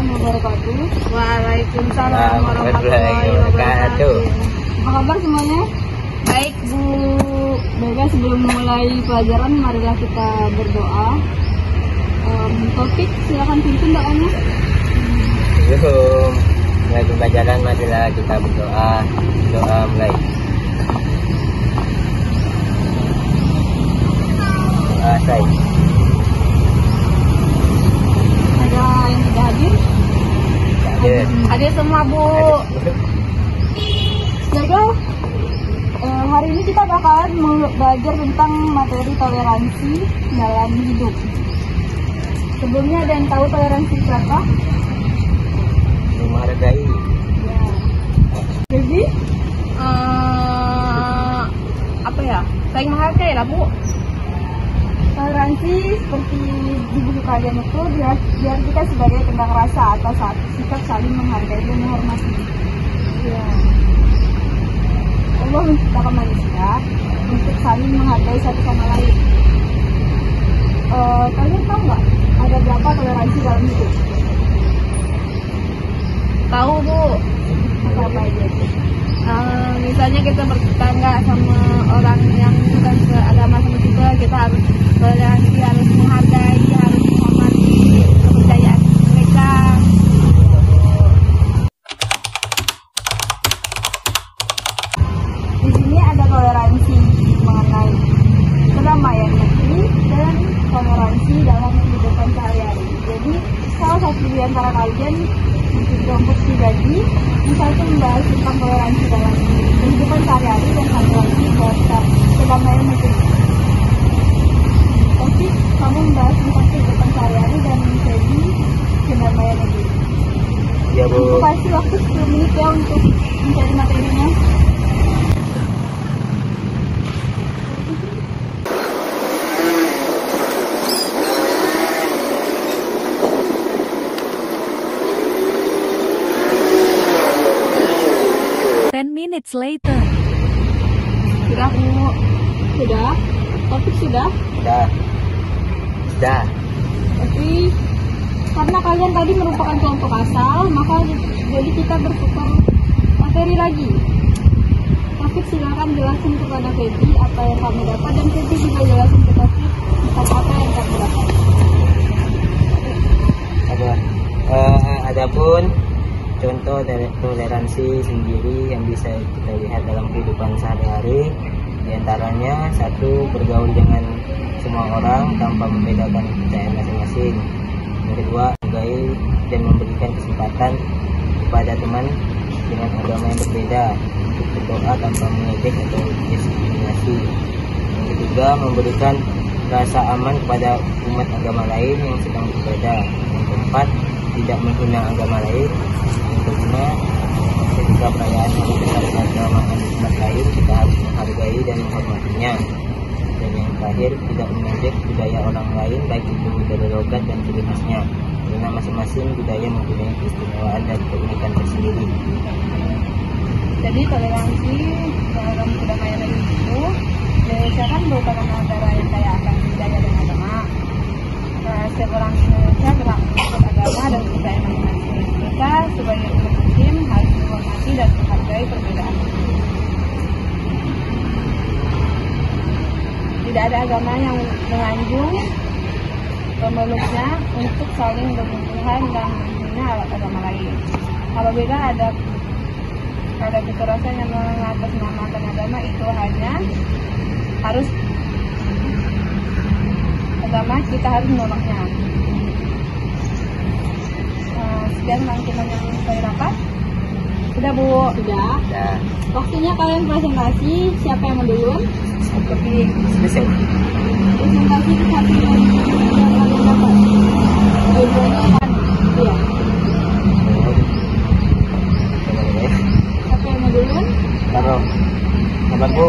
warahmatullahi wabarakatuh. Waalaikumsalam warahmatullahi wabarakatuh. Apa kabar semuanya? Baik Bu. Baiklah sebelum mulai pelajaran marilah kita berdoa. Um, topik silakan pimpin doanya. Sebelum mulai pembelajaran marilah kita berdoa. Doa mulai. Doa saya. Ada yang tidak hadir? Hadir semua Bu. Baiklah, eh, hari ini kita bakalan belajar tentang materi toleransi dalam hidup. Sebelumnya ada yang tahu toleransi itu apa? Menghargai. Ya. Jadi, Eh, apa ya? Saling menghargai lah Bu. toleransi seperti di buku kalian itu diartikan sebagai tentang rasa atau satu sikap saling menghargai dan menghormati. Ya. Allah menciptakan manusia untuk saling menghargai satu sama lain. Eh, kalian tahu nggak ada berapa toleransi dalam hidup? Tahu Bu. Apa apa aja? Eh, misalnya kita bertetangga sama orang yang bukan seagama sama kita, kita harus toleransi, harus menghargai, harus menghormati kepercayaan mereka. Di sini ada toleransi mengenai keramaian negeri dan toleransi dalam kehidupan sehari-hari. Jadi salah satu di antara kalian mungkin kelompok pribadi bisa itu membahas tentang toleransi dalam kehidupan sehari-hari dan satu lagi bahasa kedamaian negeri. Tapi kamu membahas tentang kehidupan sehari-hari dan menjadi kedamaian negeri. Ya Aku Bu. kasih waktu 10 menit ya untuk mencari materinya. Ten minutes later. Sudah Bu. Sudah? Topik sudah? Dah. Dah. Tapi karena kalian tadi merupakan kelompok asal, maka jadi kita bertukar materi lagi. Topik silakan jelasin kepada Feby apa yang kamu dapat dan Feby juga jelasin ke tentang apa yang kamu dapat. Ada. Eh, adapun contoh toleransi sendiri yang bisa kita lihat dalam kehidupan sehari-hari di antaranya satu bergaul dengan semua orang tanpa membedakan kepercayaan masing-masing yang kedua menghargai dan memberikan kesempatan kepada teman dengan agama yang berbeda untuk berdoa tanpa mengejek atau diskriminasi. Yang ketiga memberikan rasa aman kepada umat agama lain yang sedang beribadah. Yang keempat tidak menghina agama lain. Yang kelima ketika perayaan hari besar keagamaan umat lain kita harus menghargai dan menghormatinya. Dan yang terakhir tidak mengejek budaya orang lain baik itu logat dan ciri khasnya karena masing-masing budaya mempunyai keistimewaan dan keunikan tersendiri Jadi toleransi dalam kedamaian itu didasarkan merupakan antara yang kaya akan budaya dan agama. Nah, setiap orang Indonesia berhak agama dan kepercayaan masing-masing. Kita sebagai umat muslim harus menghormati dan menghargai perbedaan. Tidak ada agama yang menganjung pemeluknya untuk saling bermusuhan dan menghina agama lain. Apabila ada ada kekerasan yang mengatasnamakan agama itu hanya harus agama kita harus menolaknya. Nah, sekian rangkuman yang saya dapat. Sudah Bu. Sudah. dan Waktunya kalian presentasi. Siapa yang mau duluan? seperti selesai Presentasi satu Taruh. Sabar bu.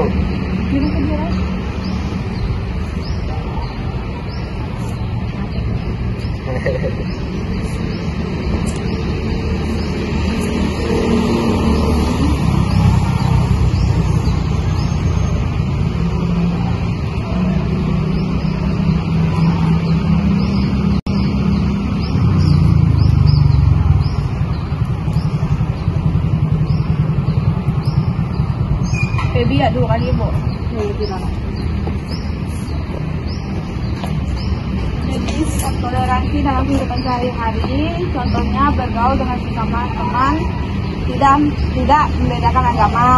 Iya dua kali ibu. Nih gimana? Jadi toleransi dalam kehidupan sehari-hari, contohnya bergaul dengan sesama teman, tidak tidak membedakan agama.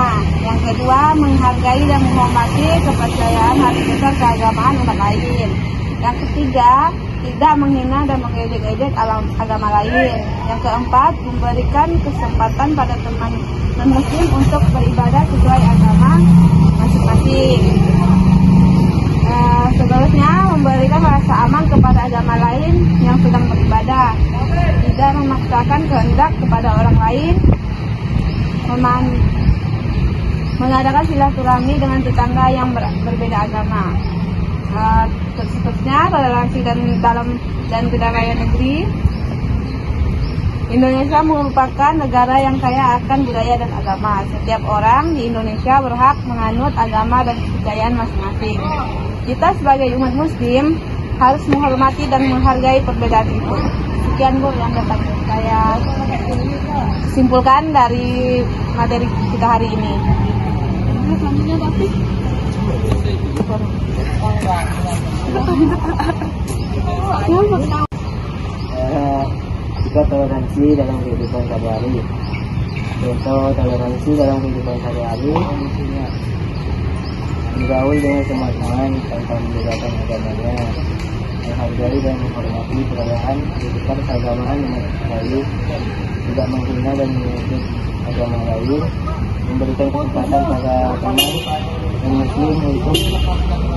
Yang kedua, menghargai dan menghormati kepercayaan hari besar keagamaan umat lain. Yang ketiga, tidak menghina dan mengejek-ejek agama lain. Yang keempat, memberikan kesempatan pada teman non muslim untuk beribadah sesuai agama masing-masing. Eh, seterusnya, memberikan rasa aman kepada agama lain yang sedang beribadah. Tidak memaksakan kehendak kepada orang lain. Meman mengadakan silaturahmi dengan tetangga yang ber- berbeda agama. Uh, seterusnya toleransi dan dalam dan budaya negeri Indonesia merupakan negara yang kaya akan budaya dan agama. Setiap orang di Indonesia berhak menganut agama dan kepercayaan masing-masing. Kita sebagai umat muslim harus menghormati dan menghargai perbedaan itu. Sekian Bu yang dapat saya simpulkan dari materi kita hari ini. David. Eh, juga toleransi dalam kehidupan sehari-hari. Contoh toleransi dalam kehidupan sehari-hari bergaul dengan semua teman tanpa membedakan agamanya, menghargai dan menghormati perbedaan kehidupan keagamaan umat lain, tidak menghina dan mengejek agama lain, memberikan kesempatan pada teman yang muslim untuk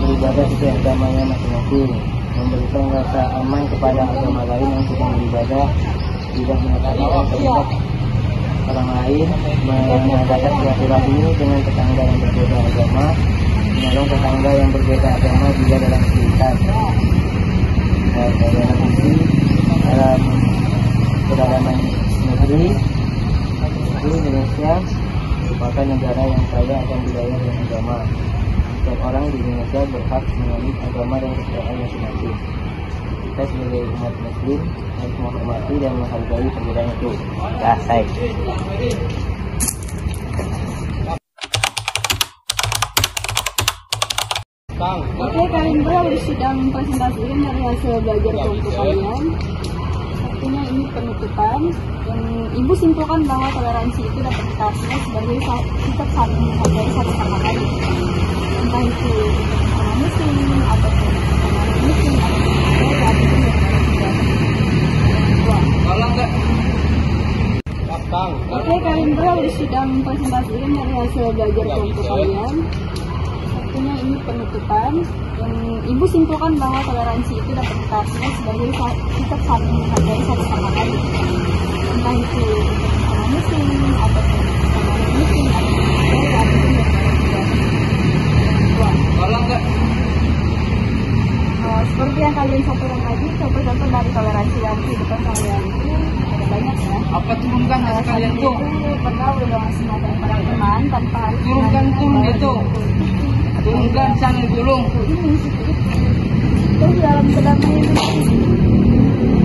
beribadah sesuai agamanya masing-masing, memberikan rasa aman kepada agama lain yang sedang beribadah, tidak menyatakan kehendak orang lain, mengadakan silaturahmi dengan tetangga yang berbeda agama, menolong tetangga yang berbeda agama juga dalam kesulitan. Dan toleransi dalam kedalaman negeri, itu Indonesia merupakan negara yang kaya akan budaya dan agama. Setiap orang di Indonesia berhak menganut agama dan kepercayaan masing-masing. Kita sebagai umat muslim harus menghormati dan menghargai perbedaan itu. Ya, saya. Oke, kalian berdua sudah mempresentasikan dari hasil belajar kelompok kalian. Artinya ini penutupan. Dan ibu simpulkan bahwa toleransi itu dapat diartikan sebagai sikap saling menghargai satu sama lain. Entah itu sama muslim ataupun sama muslim. Oke, kalian berdua sudah mempresentasikan dari hasil belajar kelompok kalian. Artinya ini penutupan. Dan ibu simpulkan bahwa toleransi itu dapat diartikan sebagai sikap saling menghargai satu sama lain. Entah itu sama muslim ataupun sama muslim ataupun berbeda. Eh, seperti yang kalian sampaikan tadi, contoh-contoh dari toleransi dalam kehidupan kalian itu ada banyak ya. apa turunkan Salah sekalian tuh bergaul dengan semua teman tanpa harus Turunkan turun itu. Turunkan sana gulung. Ini terus dalam kedamaian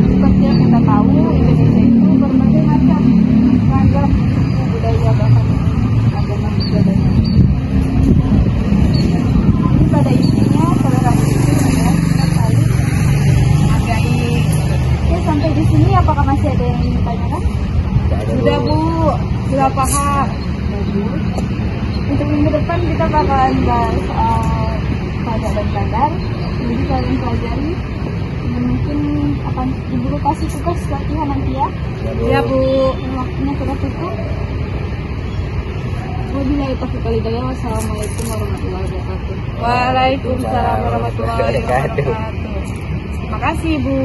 seperti yang kita tahu Indonesia itu berbagai macam ragam budaya bahkan agama banyak Jadi pada intinya toleransi itu adalah kita saling menghargai. Oke sampai di sini apakah masih ada yang ditanyakan? Sudah bu, sudah paham. Untuk minggu depan kita bakalan bahas soal pajak dan kadar. Jadi kalian pelajari dan mungkin akan ibu kasih tugas latihan nanti ya. Ya bu. Waktunya sudah cukup. Wabillahi taufiq wal hidayah. Wassalamualaikum warahmatullahi wabarakatuh. Waalaikumsalam warahmatullahi wabarakatuh. Terima kasih Bu.